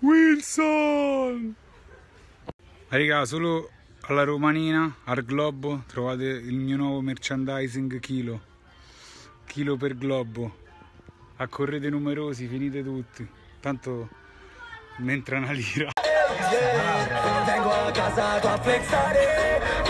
Wilson! Raga, solo alla Romanina, al Globo, trovate il mio nuovo merchandising chilo. Chilo per Globo. Accorrete numerosi, finite tutti. Tanto mi entra una lira. Vengo a casa tua a flexare.